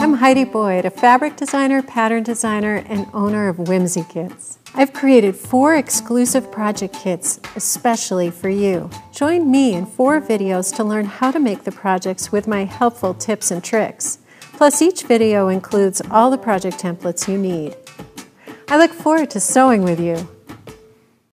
I'm Heidi Boyd, a fabric designer, pattern designer, and owner of Whimsy Kits. I've created four exclusive project kits especially for you. Join me in four videos to learn how to make the projects with my helpful tips and tricks. Plus, each video includes all the project templates you need. I look forward to sewing with you.